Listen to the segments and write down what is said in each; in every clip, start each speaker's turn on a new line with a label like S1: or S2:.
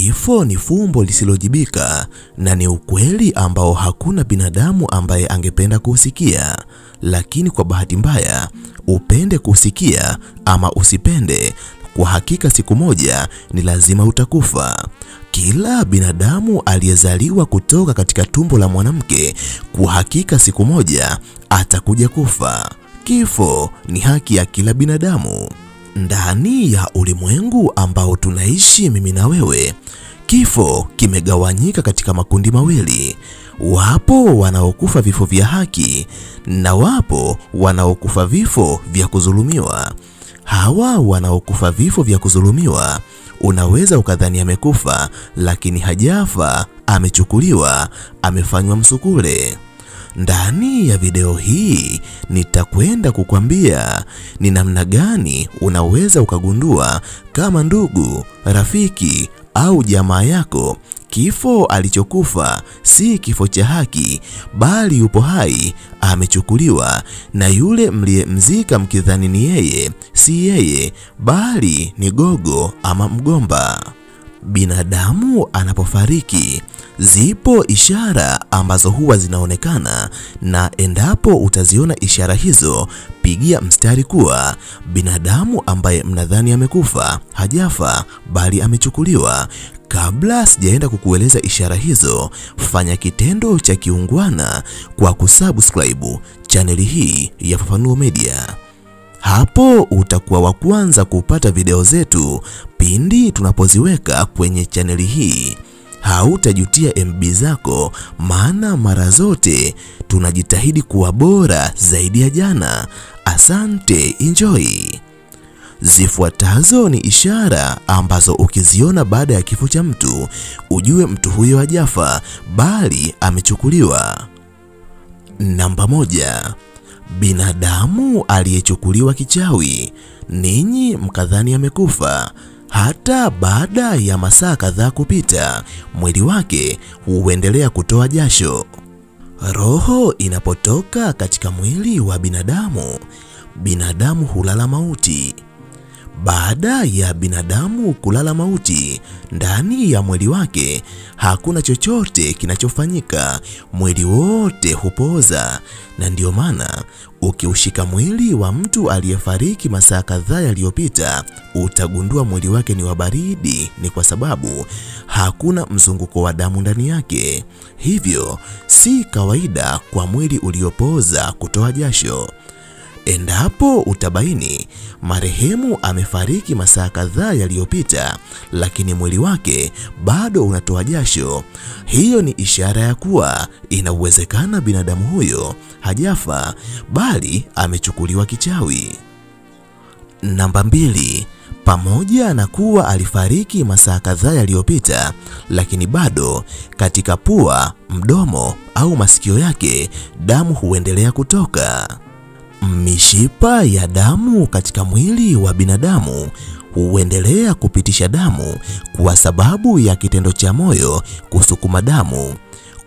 S1: Kifo ni fumbo lisilojibika na ni ukweli ambao hakuna binadamu ambaye angependa kuusikia, lakini kwa bahati mbaya, upende kuusikia ama usipende, kwa hakika siku moja ni lazima utakufa. Kila binadamu aliyezaliwa kutoka katika tumbo la mwanamke, kwa hakika siku moja atakuja kufa. Kifo ni haki ya kila binadamu. Ndani ya ulimwengu ambao tunaishi mimi na wewe, kifo kimegawanyika katika makundi mawili. Wapo wanaokufa vifo vya haki na wapo wanaokufa vifo vya kudhulumiwa. Hawa wanaokufa vifo vya kudhulumiwa, unaweza ukadhani amekufa, lakini hajafa, amechukuliwa, amefanywa msukule. Ndani ya video hii nitakwenda kukwambia ni namna gani unaweza ukagundua kama ndugu, rafiki au jamaa yako kifo alichokufa si kifo cha haki, bali yupo hai, amechukuliwa, na yule mliyemzika mkidhani ni yeye, si yeye, bali ni gogo ama mgomba. Binadamu anapofariki zipo ishara ambazo huwa zinaonekana, na endapo utaziona ishara hizo, pigia mstari kuwa binadamu ambaye mnadhani amekufa hajafa, bali amechukuliwa. Kabla sijaenda kukueleza ishara hizo, fanya kitendo cha kiungwana kwa kusubscribe chaneli hii ya Fafanuo Media. Hapo utakuwa wa kwanza kupata video zetu pindi tunapoziweka kwenye chaneli hii. Hautajutia MB zako, maana mara zote tunajitahidi kuwa bora zaidi ya jana. Asante, enjoy. Zifuatazo ni ishara ambazo ukiziona baada ya kifo cha mtu, ujue mtu huyo hajafa bali amechukuliwa. Namba moja. Binadamu aliyechukuliwa kichawi. Ninyi mkadhani amekufa. Hata baada ya masaa kadhaa kupita, mwili wake huendelea kutoa jasho. Roho inapotoka katika mwili wa binadamu, binadamu hulala mauti. Baada ya binadamu kulala mauti, ndani ya mwili wake hakuna chochote kinachofanyika, mwili wote hupooza. Na ndiyo maana ukiushika mwili wa mtu aliyefariki masaa kadhaa yaliyopita, utagundua mwili wake ni wa baridi. Ni kwa sababu hakuna mzunguko wa damu ndani yake, hivyo si kawaida kwa mwili uliopooza kutoa jasho. Endapo utabaini marehemu amefariki masaa kadhaa yaliyopita, lakini mwili wake bado unatoa jasho, hiyo ni ishara ya kuwa inawezekana binadamu huyo hajafa bali amechukuliwa kichawi. Namba mbili. Pamoja na kuwa alifariki masaa kadhaa yaliyopita, lakini bado katika pua, mdomo au masikio yake damu huendelea kutoka. Mishipa ya damu katika mwili wa binadamu huendelea kupitisha damu kwa sababu ya kitendo cha moyo kusukuma damu.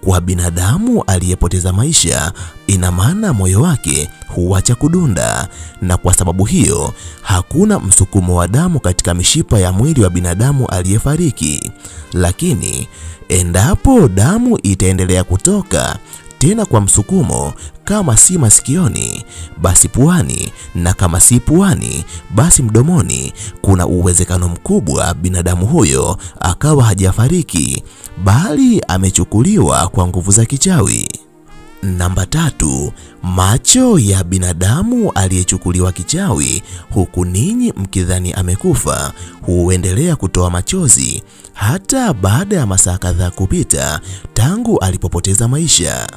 S1: Kwa binadamu aliyepoteza maisha, ina maana moyo wake huacha kudunda, na kwa sababu hiyo hakuna msukumo wa damu katika mishipa ya mwili wa binadamu aliyefariki. Lakini endapo damu itaendelea kutoka tena kwa msukumo, kama si masikioni basi puani, na kama si puani basi mdomoni, kuna uwezekano mkubwa binadamu huyo akawa hajafariki bali amechukuliwa kwa nguvu za kichawi. Namba tatu, macho ya binadamu aliyechukuliwa kichawi, huku ninyi mkidhani amekufa, huendelea kutoa machozi hata baada ya masaa kadhaa kupita tangu alipopoteza maisha.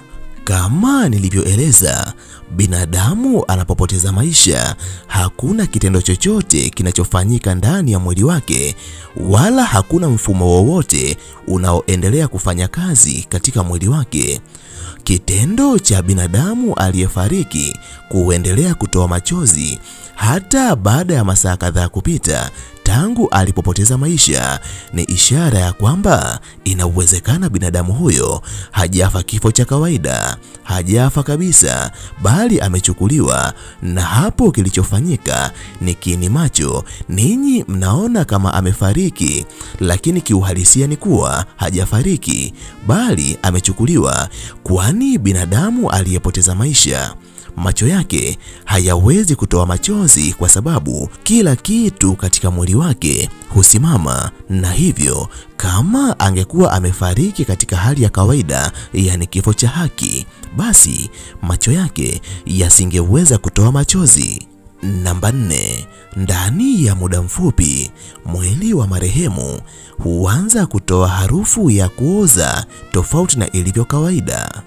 S1: Kama nilivyoeleza, binadamu anapopoteza maisha, hakuna kitendo chochote kinachofanyika ndani ya mwili wake, wala hakuna mfumo wowote unaoendelea kufanya kazi katika mwili wake. Kitendo cha binadamu aliyefariki kuendelea kutoa machozi hata baada ya masaa kadhaa kupita tangu alipopoteza maisha, ni ishara ya kwamba inawezekana binadamu huyo hajafa kifo cha kawaida, hajafa kabisa, bali amechukuliwa. Na hapo kilichofanyika ni kiini macho, ninyi mnaona kama amefariki, lakini kiuhalisia ni kuwa hajafariki, bali amechukuliwa, kwani binadamu aliyepoteza maisha macho yake hayawezi kutoa machozi kwa sababu kila kitu katika mwili wake husimama, na hivyo kama angekuwa amefariki katika hali ya kawaida, yani kifo cha haki, basi macho yake yasingeweza kutoa machozi. Namba nne, ndani ya muda mfupi mwili wa marehemu huanza kutoa harufu ya kuoza tofauti na ilivyo kawaida.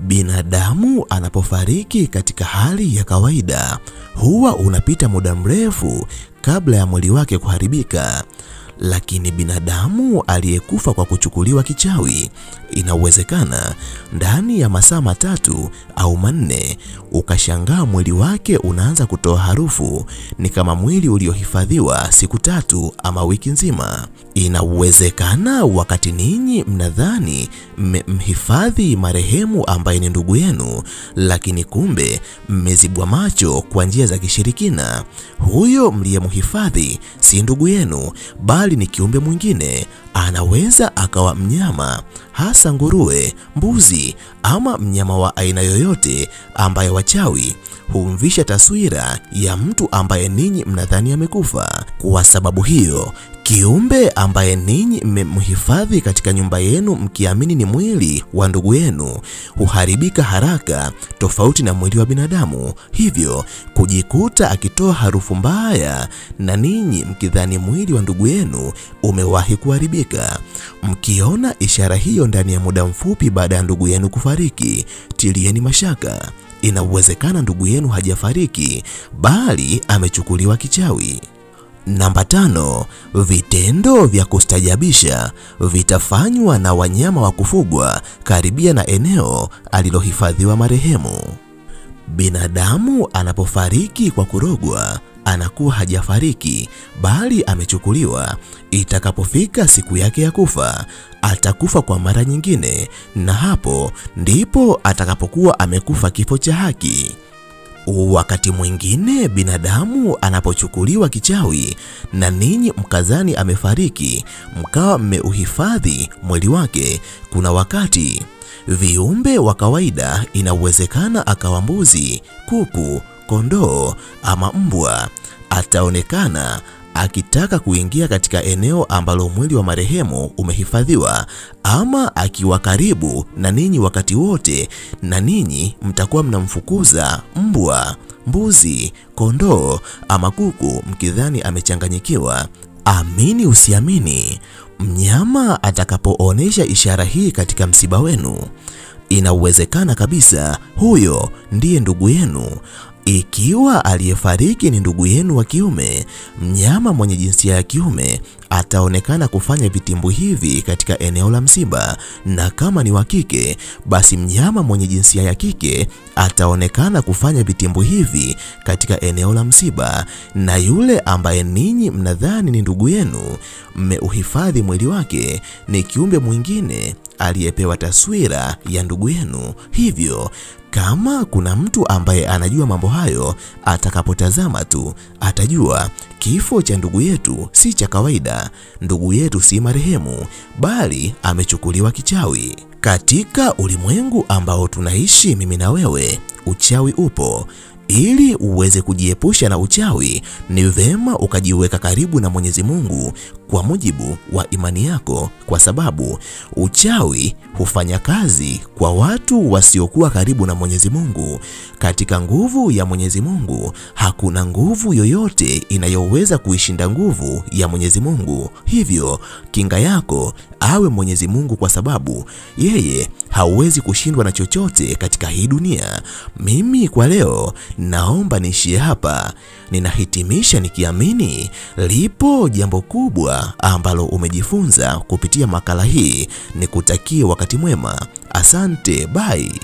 S1: Binadamu anapofariki katika hali ya kawaida huwa unapita muda mrefu kabla ya mwili wake kuharibika, lakini binadamu aliyekufa kwa kuchukuliwa kichawi, inawezekana ndani ya masaa matatu au manne ukashangaa mwili wake unaanza kutoa harufu, ni kama mwili uliohifadhiwa siku tatu ama wiki nzima. Inawezekana wakati ninyi mnadhani mmemhifadhi marehemu ambaye ni ndugu yenu, lakini kumbe mmezibwa macho kwa njia za kishirikina. Huyo mliyemhifadhi si ndugu yenu, bali ni kiumbe mwingine. Anaweza akawa mnyama, hasa nguruwe, mbuzi ama mnyama wa aina yoyote ambaye wachawi humvisha taswira ya mtu ambaye ninyi mnadhani amekufa. Kwa sababu hiyo kiumbe ambaye ninyi mmemhifadhi katika nyumba yenu mkiamini ni mwili wa ndugu yenu huharibika haraka, tofauti na mwili wa binadamu, hivyo kujikuta akitoa harufu mbaya, na ninyi mkidhani mwili wa ndugu yenu umewahi kuharibika. Mkiona ishara hiyo ndani ya muda mfupi baada ya ndugu yenu kufariki, tilieni mashaka. Inawezekana ndugu yenu hajafariki bali amechukuliwa kichawi. Namba tano, vitendo vya kustajabisha vitafanywa na wanyama wa kufugwa karibia na eneo alilohifadhiwa marehemu. Binadamu anapofariki kwa kurogwa anakuwa hajafariki bali amechukuliwa. Itakapofika siku yake ya kufa, atakufa kwa mara nyingine, na hapo ndipo atakapokuwa amekufa kifo cha haki. Wakati mwingine binadamu anapochukuliwa kichawi na ninyi mkazani amefariki, mkawa mmeuhifadhi mwili wake, kuna wakati. Viumbe wa kawaida inawezekana akawa mbuzi, kuku, kondoo ama mbwa, ataonekana akitaka kuingia katika eneo ambalo mwili wa marehemu umehifadhiwa, ama akiwa karibu na ninyi wakati wote, na ninyi mtakuwa mnamfukuza mbwa, mbuzi, kondoo ama kuku, mkidhani amechanganyikiwa. Amini usiamini, mnyama atakapoonyesha ishara hii katika msiba wenu, inawezekana kabisa huyo ndiye ndugu yenu. Ikiwa aliyefariki ni ndugu yenu wa kiume, mnyama mwenye jinsia ya kiume ataonekana kufanya vitimbu hivi katika eneo la msiba, na kama ni wa kike, basi mnyama mwenye jinsia ya kike ataonekana kufanya vitimbu hivi katika eneo la msiba, na yule ambaye ninyi mnadhani ni ndugu yenu, mmeuhifadhi mwili wake, ni kiumbe mwingine aliyepewa taswira ya ndugu yenu. Hivyo kama kuna mtu ambaye anajua mambo hayo, atakapotazama tu atajua kifo cha ndugu yetu si cha kawaida. Ndugu yetu si marehemu, bali amechukuliwa kichawi. Katika ulimwengu ambao tunaishi mimi na wewe, uchawi upo. Ili uweze kujiepusha na uchawi, ni vema ukajiweka karibu na Mwenyezi Mungu kwa mujibu wa imani yako, kwa sababu uchawi hufanya kazi kwa watu wasiokuwa karibu na Mwenyezi Mungu. Katika nguvu ya Mwenyezi Mungu hakuna nguvu yoyote inayoweza kuishinda nguvu ya Mwenyezi Mungu. Hivyo kinga yako awe Mwenyezi Mungu, kwa sababu yeye hauwezi kushindwa na chochote katika hii dunia. Mimi kwa leo naomba niishie hapa. Ninahitimisha nikiamini lipo jambo kubwa ambalo umejifunza kupitia makala hii. ni kutakia wakati mwema. Asante, bye.